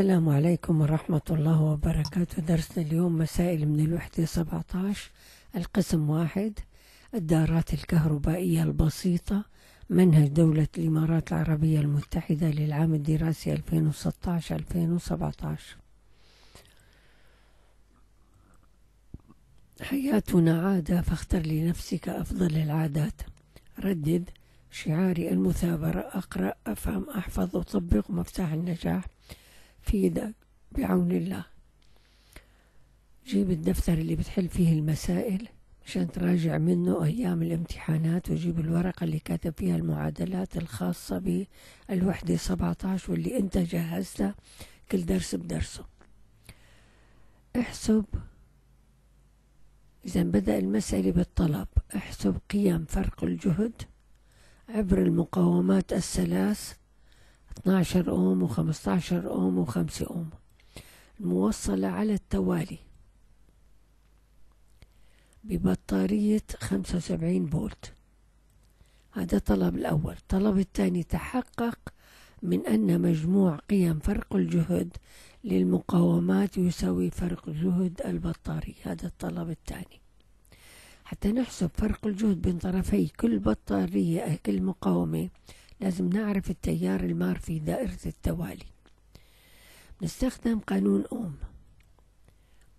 السلام عليكم ورحمة الله وبركاته. درسنا اليوم مسائل من الوحدة 17 القسم واحد الدارات الكهربائية البسيطة منهج دولة الإمارات العربية المتحدة للعام الدراسي 2016-2017 حياتنا عادة فاختر لنفسك أفضل العادات. ردد شعاري المثابرة أقرأ أفهم أحفظ أطبق مفتاح النجاح. في يدك بعون الله. جيب الدفتر اللي بتحل فيه المسائل عشان تراجع منه أيام الامتحانات وجيب الورقة اللي كاتب فيها المعادلات الخاصة بالوحدة 17 واللي أنت جهزتها كل درس بدرسه. احسب. إذا بدأ المسألة بالطلب احسب قيم فرق الجهد عبر المقاومات الثلاث 12 أوم و15 أوم و5 أوم الموصلة على التوالي. ببطارية 75 فولت. هذا طلب الأول. طلب الثاني تحقق من أن مجموع قيم فرق الجهد للمقاومات يساوي فرق جهد البطارية. هذا الطلب الثاني. حتى نحسب فرق الجهد بين طرفي كل بطارية كل مقاومة لازم نعرف التيار المار في دائرة التوالي. نستخدم قانون أوم.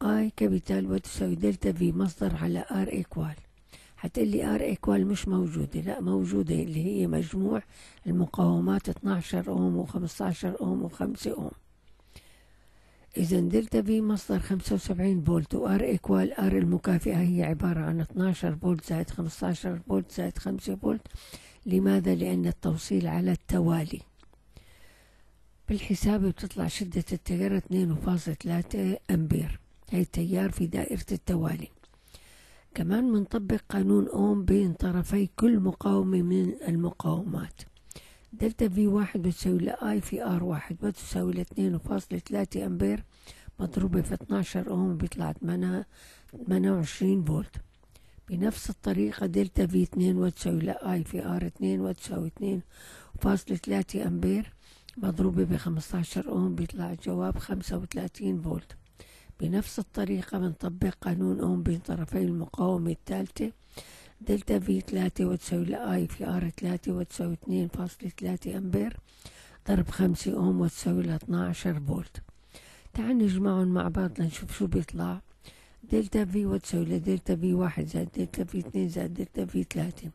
I capital وتساوي دلتا V مصدر على R equal. حتقلي R equal مش موجودة لا موجودة اللي هي مجموع المقاومات 12 أوم و15 أوم و5 أوم. إذا دلتا V مصدر 75 فولت و R equal R المكافئة هي عبارة عن 12 فولت زائد 15 فولت زائد 5 فولت. لماذا؟ لأن التوصيل على التوالي. بالحساب بتطلع شدة التيار 2.3 أمبير. هي التيار في دائرة التوالي. كمان بنطبق قانون أوم بين طرفي كل مقاومة من المقاومات. delta V واحد بتساوي ل I في R واحد بتساوي لاثنين فاصلة ثلاثة أمبير. مضروبة في 12 أوم بيطلع 28 فولت. بنفس الطريقة delta V اتنين وتساوي ل I في R اتنين وتساوي اتنين فاصلة ثلاثة أمبير مضروبة بخمستاشر أوم بيطلع الجواب خمسة وثلاثين فولت. بنفس الطريقة بنطبق قانون أوم بين طرفي المقاومة الثالثة delta V ثلاثة وتساوي ل I في R ثلاثة وتساوي اتنين فاصلة ثلاثة أمبير ضرب خمسة أوم وتساوي لاثناشر فولت. تعال نجمعهم مع بعض لنشوف شو بيطلع. delta V وتساوي ل delta V واحد زائد delta V اثنين زائد delta V ثلاثة.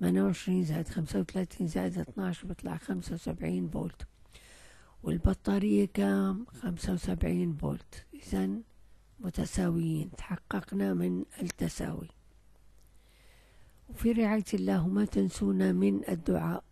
ثمانية وعشرين زائد خمسة وثلاثين زائد اثناش بيطلع خمسة وسبعين فولت. والبطارية كام؟ خمسة وسبعين فولت. إذا متساويين. تحققنا من التساوي. وفي رعاية الله ما تنسونا من الدعاء.